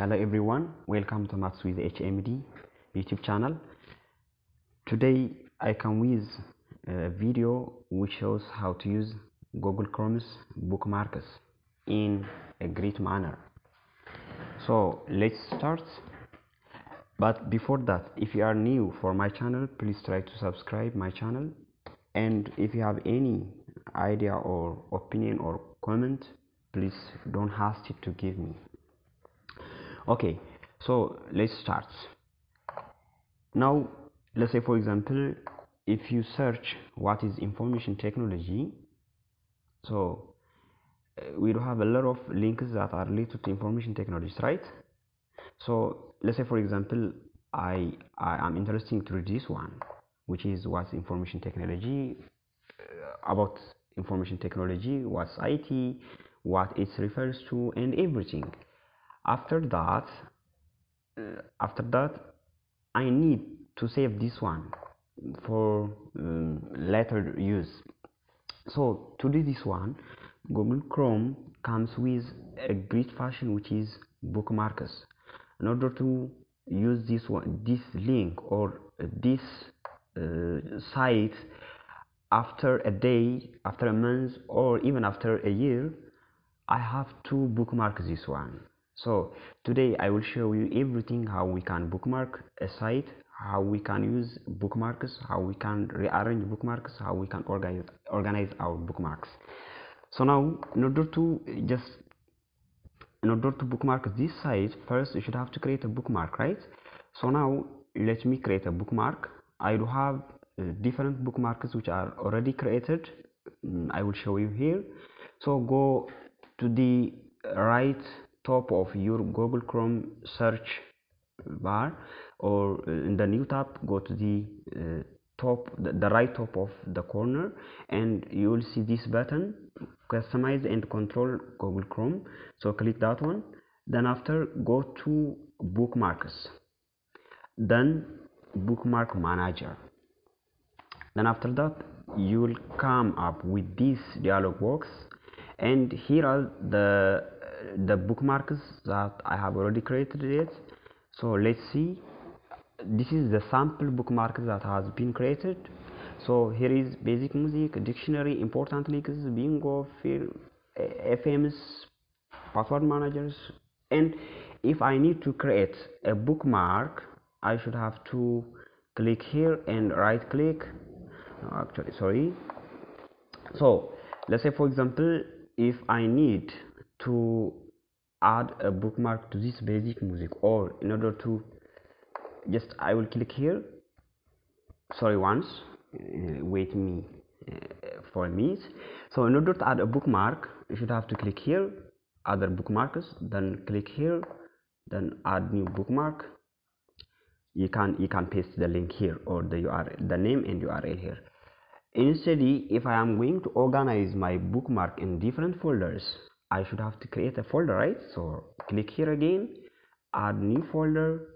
Hello everyone, welcome to Maths with HMD YouTube channel. Today I come with a video which shows how to use Google Chrome's bookmarks in a great manner. So let's start. But before that, if you are new for my channel, please try to subscribe my channel. And if you have any idea or opinion or comment, please don't hesitate to give me okay so let's start. Now let's say for example if you search what is information technology so uh, we do have a lot of links that are related to information technologies right? So let's say for example i i am interested to read this one which is what's information technology uh, about information technology what's it what it refers to and everything after that uh, after that I need to save this one for um, later use. So to do this one Google Chrome comes with a great function which is bookmarks in order to use this one this link or this uh, site after a day after a month or even after a year I have to bookmark this one so today i will show you everything how we can bookmark a site how we can use bookmarks how we can rearrange bookmarks how we can organize organize our bookmarks. So now in order to just in order to bookmark this site first you should have to create a bookmark right? So now let me create a bookmark. I do have uh, different bookmarks which are already created. Mm, i will show you here. So go to the right top of your google chrome search bar or in the new tab go to the uh, top the, the, right top of the corner and you will see this button customize and control google chrome. So click that one. Then after go to bookmarks. Then bookmark manager. Then after that you will come up with this dialog box and here are the the bookmarks that I have already created it. So let's see. This is the sample bookmark that has been created. So here is basic music dictionary important links bingo film fms password managers. And if I need to create a bookmark I should have to click here and right click no, actually sorry. So let's say for example if I need to add a bookmark to this basic music or in order to just I will click here. Sorry once. Uh, wait me uh, for a minute. So in order to add a bookmark you should have to click here other bookmarks then click here then add new bookmark. You can you can paste the link here or the URL the name and URL here. Instead if I am going to organize my bookmark in different folders I should have to create a folder right? So click here again add new folder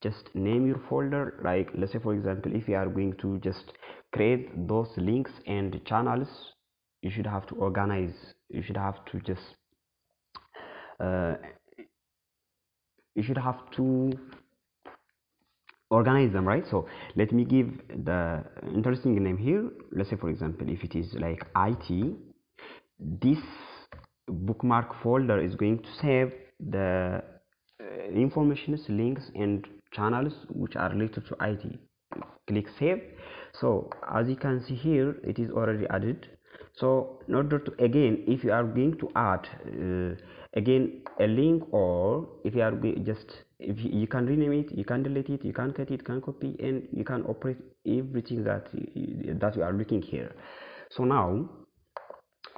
just name your folder. Like let's say for example if you are going to just create those links and channels you should have to organize. You should have to just uh, you should have to organize them right? So let me give the interesting name here. Let's say for example if it is like IT this bookmark folder is going to save the uh, informations links and channels which are related to IT click save. So as you can see here it is already added. So in order to again if you are going to add uh, again a link or if you are just if you, you, can rename it you can delete it you can cut it can copy and you can operate everything that that you are looking here. So now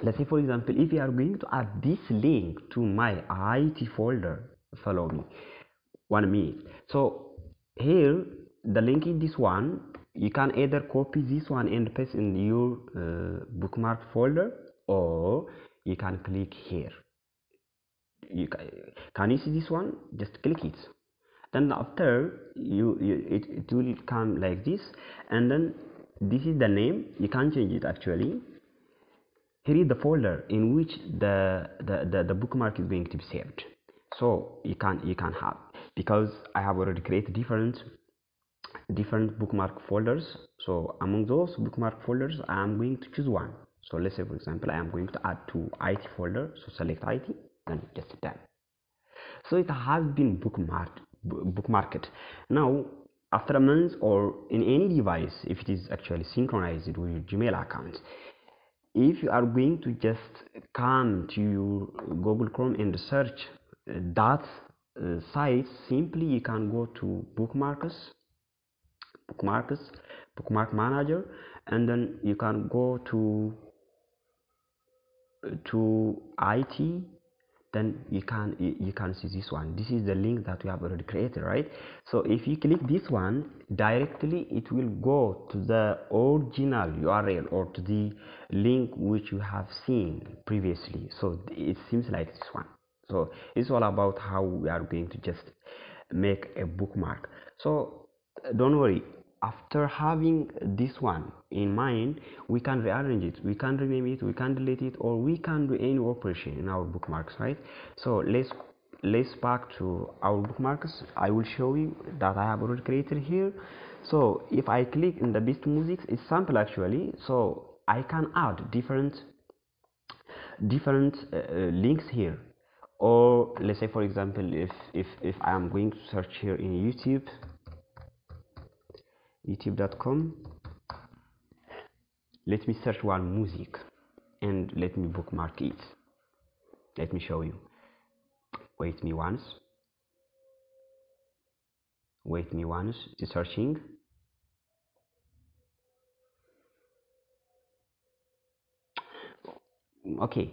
let's say for example if you are going to add this link to my IT folder follow me one minute. So here the link is this one. You can either copy this one and paste in your uh, bookmark folder or you can click here. You can, can you see this one? Just click it. Then after you, you it, it will come like this and then this is the name. You can change it actually here is the folder in which the, the, the, the bookmark is going to be saved. So you can you can have because i have already created different different bookmark folders. So among those bookmark folders i am going to choose one. So let's say for example i am going to add to IT folder. So select it then just done. So it has been bookmarked bookmarked. Now after a month or in any device if it is actually synchronized with your gmail account if you are going to just come to your google chrome and search uh, that uh, site simply you can go to bookmarks bookmarks bookmark manager and then you can go to to IT then you can you can see this one. This is the link that we have already created right? So if you click this one directly it will go to the original url or to the link which you have seen previously. So it seems like this one. So it's all about how we are going to just make a bookmark. So don't worry after having this one in mind we can rearrange it. We can rename it we can delete it or we can do any operation in our bookmarks right? So let's let's back to our bookmarks. I will show you that i have already created here. So if i click in the best music it's sample actually. So i can add different different uh, uh, links here. Or let's say for example if if if i am going to search here in youtube youtube.com let me search one music and let me bookmark it. Let me show you. Wait me once. Wait me once. It's searching. Okay.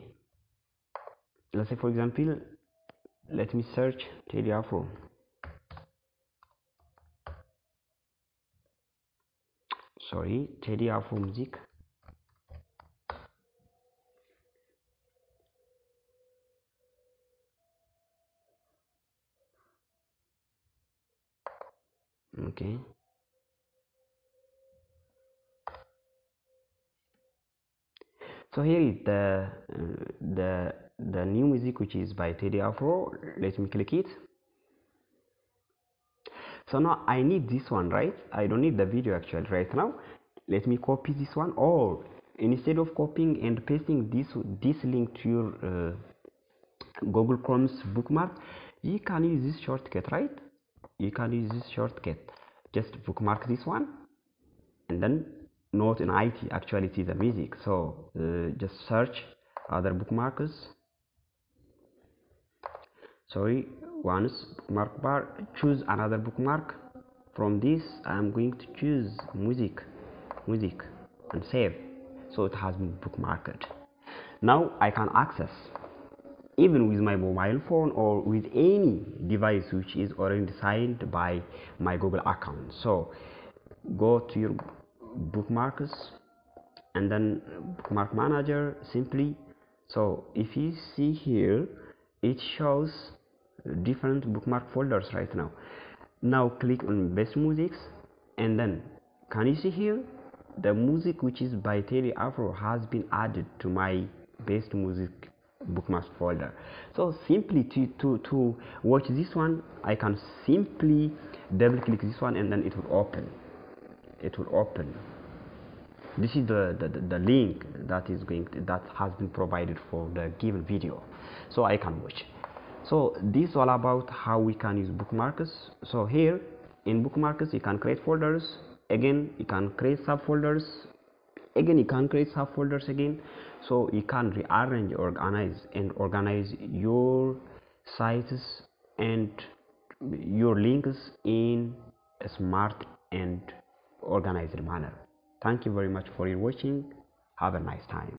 Let's say for example let me search Teddy Afro sorry Teddy Afro music. Okay. So here is the uh, the the new music which is by Teddy Afro. Let me click it so now I need this one right? I don't need the video actually right now. Let me copy this one. Or instead of copying and pasting this this link to your uh, Google Chrome's bookmark you can use this shortcut right? You can use this shortcut. Just bookmark this one and then note in IT actually it is a music so uh, just search other bookmarks sorry once bookmark bar. Choose another bookmark. From this I am going to choose music. Music. And save. So it has been bookmarked. Now I can access. Even with my mobile phone or with any device which is already signed by my Google account. So go to your bookmarks and then bookmark manager simply. So if you see here it shows different bookmark folders right now. Now click on best musics and then can you see here? The music which is by Teddy Afro has been added to my best music bookmark folder. So simply to, to, to watch this one I can simply double click this one and then it will open. It will open. This is the, the, the link that is going to, that has been provided for the given video. So I can watch so this is all about how we can use bookmarks. So here in bookmarks you can create folders. Again you can create subfolders. Again you can create subfolders again. So you can rearrange organize and organize your sites and your links in a smart and organized manner. Thank you very much for your watching. Have a nice time